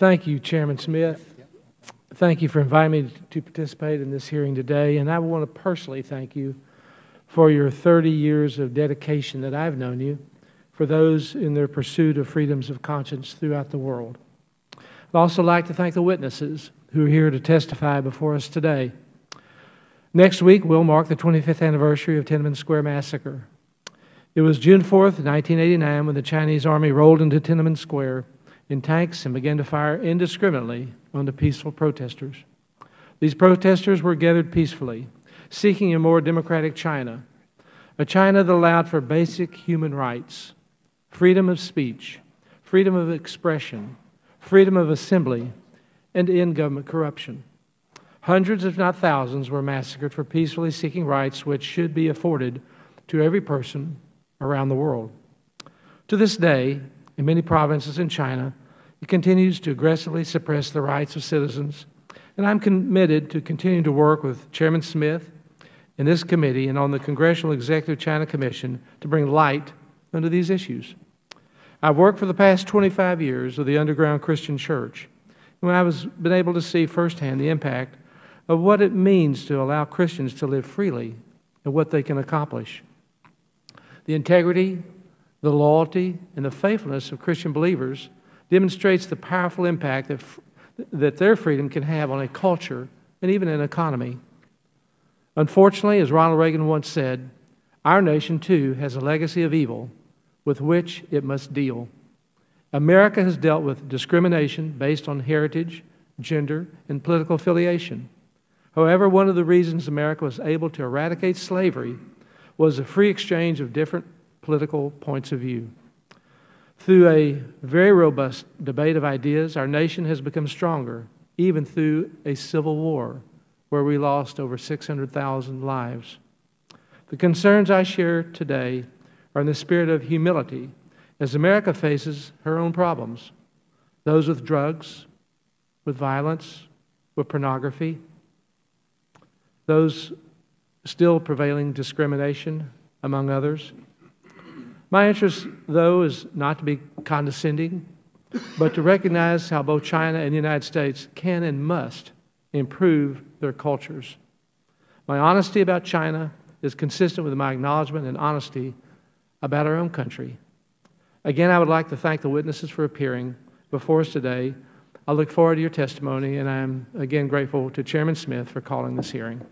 Thank you, Chairman Smith. Thank you for inviting me to participate in this hearing today. And I want to personally thank you for your 30 years of dedication that I've known you for those in their pursuit of freedoms of conscience throughout the world. I'd also like to thank the witnesses who are here to testify before us today. Next week will mark the 25th anniversary of Tiananmen Square massacre. It was June 4th, 1989, when the Chinese army rolled into Tiananmen Square in tanks and began to fire indiscriminately on the peaceful protesters. These protesters were gathered peacefully, seeking a more democratic China, a China that allowed for basic human rights, freedom of speech, freedom of expression, freedom of assembly, and end government corruption. Hundreds, if not thousands, were massacred for peacefully seeking rights which should be afforded to every person around the world. To this day, in many provinces in China, it continues to aggressively suppress the rights of citizens, and I'm committed to continuing to work with Chairman Smith in this committee and on the Congressional Executive China Commission to bring light into these issues. I've worked for the past 25 years with the underground Christian church, and I was been able to see firsthand the impact of what it means to allow Christians to live freely and what they can accomplish. The integrity, the loyalty, and the faithfulness of Christian believers demonstrates the powerful impact that, that their freedom can have on a culture and even an economy. Unfortunately, as Ronald Reagan once said, our nation too has a legacy of evil with which it must deal. America has dealt with discrimination based on heritage, gender, and political affiliation. However, one of the reasons America was able to eradicate slavery was the free exchange of different political points of view. Through a very robust debate of ideas, our nation has become stronger, even through a civil war where we lost over 600,000 lives. The concerns I share today are in the spirit of humility as America faces her own problems those with drugs, with violence, with pornography, those still prevailing discrimination, among others. My interest, though, is not to be condescending, but to recognize how both China and the United States can and must improve their cultures. My honesty about China is consistent with my acknowledgement and honesty about our own country. Again, I would like to thank the witnesses for appearing before us today. I look forward to your testimony, and I am again grateful to Chairman Smith for calling this hearing.